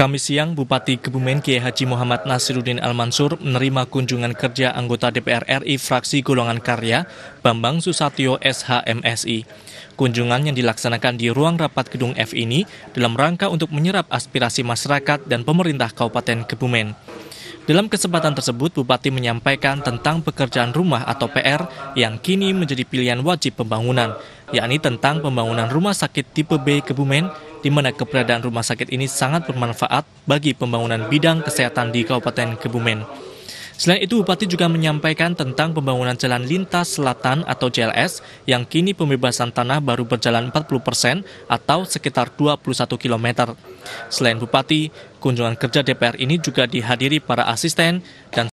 Kamis siang, Bupati Kebumen Kiai Haji Muhammad Nasiruddin Al-Mansur menerima kunjungan kerja anggota DPR RI fraksi Golongan Karya, Bambang Susatyo SHMSI. Kunjungan yang dilaksanakan di ruang rapat gedung F ini dalam rangka untuk menyerap aspirasi masyarakat dan pemerintah Kabupaten Kebumen. Dalam kesempatan tersebut, Bupati menyampaikan tentang pekerjaan rumah atau PR yang kini menjadi pilihan wajib pembangunan, yakni tentang pembangunan rumah sakit tipe B Kebumen di mana keberadaan rumah sakit ini sangat bermanfaat bagi pembangunan bidang kesehatan di Kabupaten Kebumen. Selain itu, Bupati juga menyampaikan tentang pembangunan jalan lintas selatan atau JLS yang kini pembebasan tanah baru berjalan 40 persen atau sekitar 21 km. Selain Bupati, kunjungan kerja DPR ini juga dihadiri para asisten dan